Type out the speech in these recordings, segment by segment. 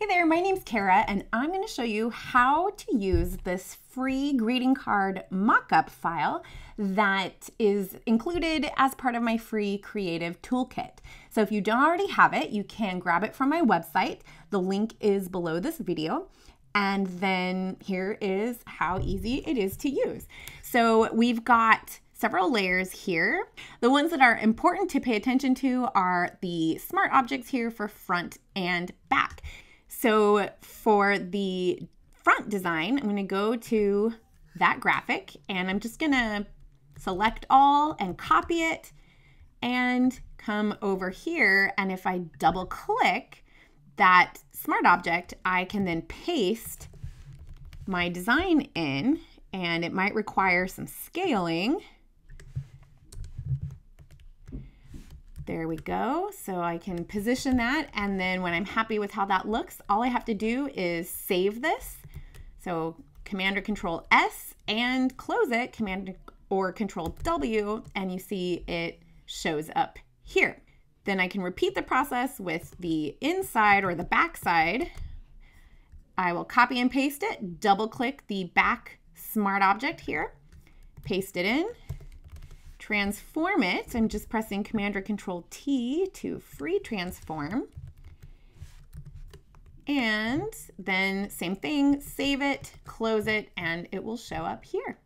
Hey there, my name's Khara, and I'm going to show you how to use this free greeting card mockup file that is included as part of my free creative toolkit. So if you don't already have it, you can grab it from my website. The link is below this video. And then here is how easy it is to use. So we've got several layers here. The ones that are important to pay attention to are the smart objects here for front and back. So for the front design, I'm gonna go to that graphic and I'm just gonna select all and copy it and come over here. And if I double click that smart object, I can then paste my design in and it might require some scaling. There we go. So I can position that. And then when I'm happy with how that looks, all I have to do is save this. So Command or Control S and close it, Command or Control W, and you see it shows up here. Then I can repeat the process with the inside or the back side. I will copy and paste it, double click the back smart object here, paste it in, transform it, I'm just pressing Command or Control T to free transform. And then same thing, save it, close it, and it will show up here.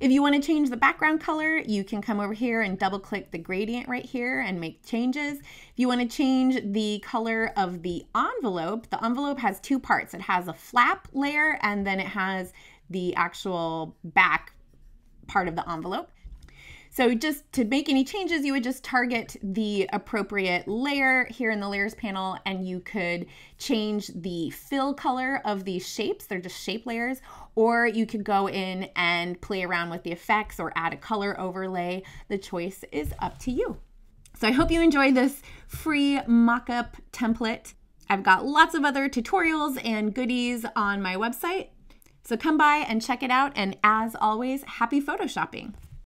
If you want to change the background color, you can come over here and double click the gradient right here and make changes. If you want to change the color of the envelope, the envelope has two parts. It has a flap layer and then it has the actual back part of the envelope. So just to make any changes, you would just target the appropriate layer here in the layers panel and you could change the fill color of these shapes. They're just shape layers. Or you could go in and play around with the effects or add a color overlay. The choice is up to you. So I hope you enjoyed this free mockup template. I've got lots of other tutorials and goodies on my website. So come by and check it out. And as always, happy photoshopping.